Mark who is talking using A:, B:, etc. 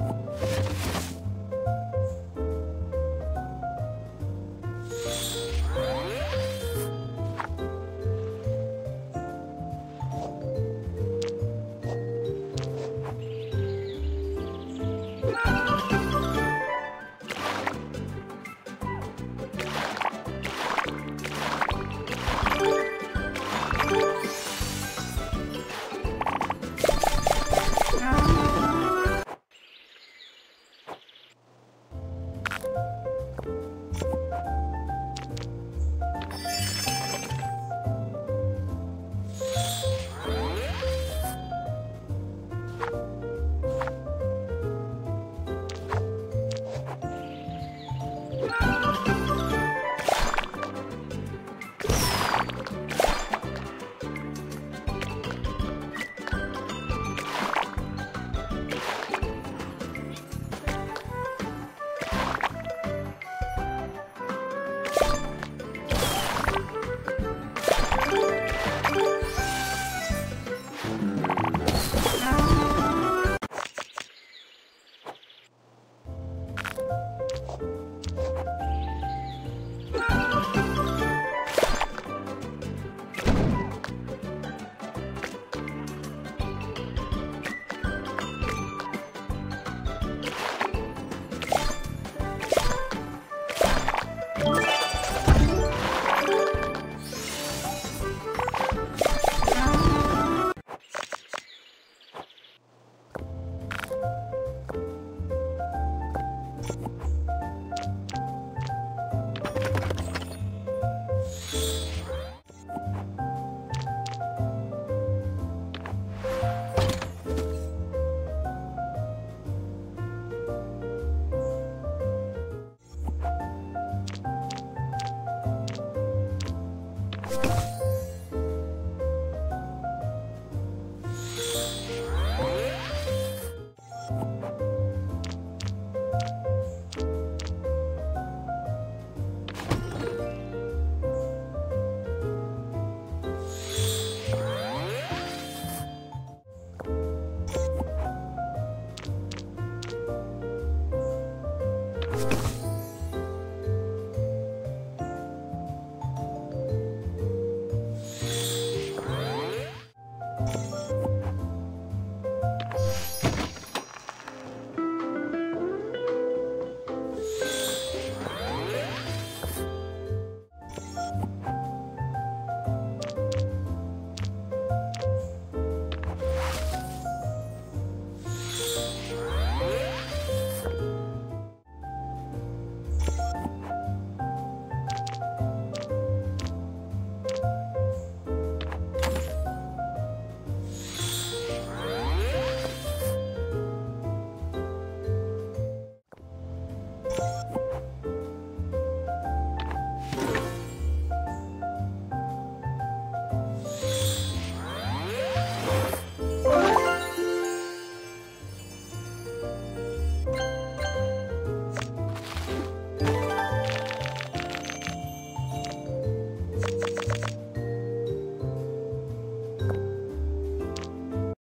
A: you